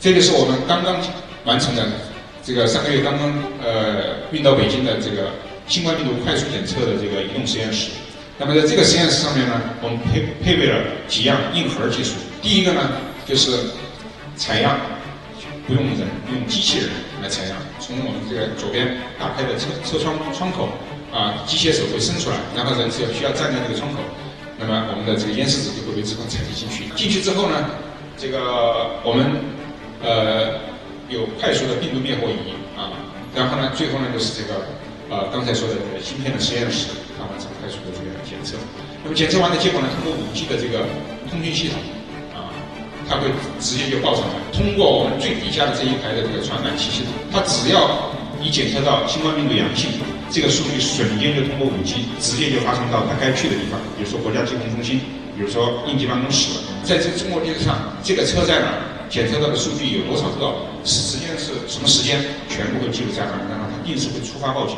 这个是我们刚刚完成的，这个上个月刚刚呃运到北京的这个新冠病毒快速检测的这个移动实验室。那么在这个实验室上面呢，我们配配备了几样硬核技术。第一个呢，就是采样，不用人，用机器人来采样。从我们这个左边打开的车车窗窗口啊，机械手会伸出来，然后人只要需要站在这个窗口，那么我们的这个咽拭子就会被自动采集进去。进去之后呢，这个我们呃有快速的病毒灭活仪啊，然后呢，最后呢就是这个呃刚才说的这个芯片的实验室。它，完成快速的这个检测。那么检测完的结果呢？通过五 G 的这个通讯系统，啊，它会直接就报上来。通过我们最底下的这一排的这个传感器系统，它只要一检测到新冠病毒阳性，这个数据瞬间就通过五 G 直接就发送到它该去的地方，比如说国家疾控中心，比如说应急办公室。在这中国地图上，这个车在哪，检测到的数据有多少个，时间是什么时间，全部会记录下来，然后他定时会触发报警。